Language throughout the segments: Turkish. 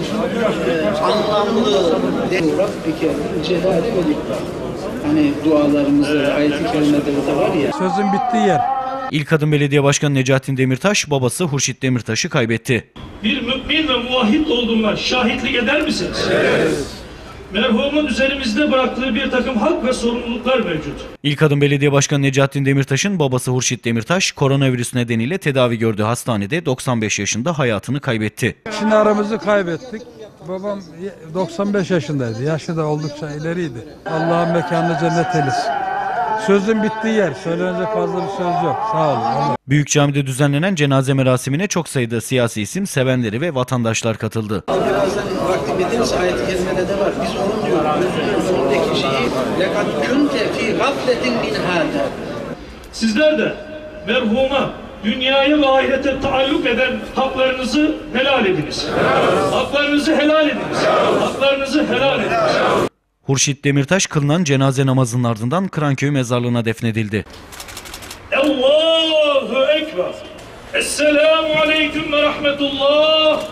e, anlamlı de Rabbike celali ve ikram. Hani dualarımızda ayet-i kerimede de var ya. Sözün bittiği yer. İlk Adım Belediye Başkanı Necatin Demirtaş babası Hurşit Demirtaş'ı kaybetti. bir mümin ve muvahhid olduğuna şahitlik eder misiniz? Evet. Merhumun üzerimizde bıraktığı bir takım hak ve sorumluluklar mevcut. İlk Adım Belediye Başkanı Necatin Demirtaş'ın babası Hurşit Demirtaş koronavirüs nedeniyle tedavi gördüğü hastanede 95 yaşında hayatını kaybetti. Şimdi aramızı kaybettik. Babam 95 yaşındaydı. Yaşı da oldukça ileriydi. Allah'ın mekanını cennet eylesin. Sözün bittiği yer. Söylenecek fazla bir söz yok. Sağ olun. Allah. Büyük Cami'de düzenlenen cenaze merasimine çok sayıda siyasi isim, sevenleri ve vatandaşlar katıldı. Birazdan vakti ederiz ayet-i kerimede de var. Biz onun diyoruz. Önündeki şeyi lekad kunte fi gafletin min hâdâ. Sizler de merhuma dünyaya ve ahirete taalluk eden haklarınızı helal ediniz. Haklarınızı helal ediniz. Haklarınızı helal ediniz. Hurşit Demirtaş kılınan cenaze namazının ardından Kıranköy mezarlığına defnedildi. Allahu Ekber. Esselamu Aleyküm ve Rahmetullah.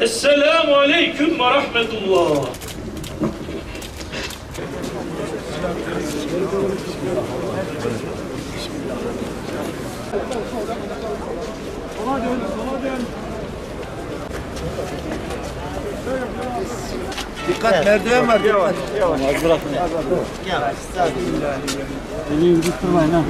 Esselamu Aleyküm ve Rahmetullah. Dikkat merdiven var. Dikkat. Elini tutturmayın ha.